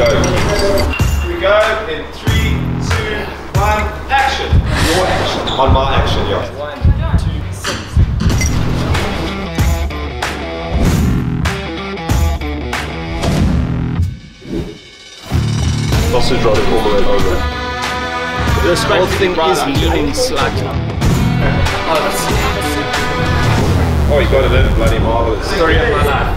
go. Here we go in three, two, one, action. Your action. On my action, yeah. One, two, six. Sausage rolling all the way over. This whole thing is leaning slightly. Oh, you got it in, bloody marvelous. Story of my life.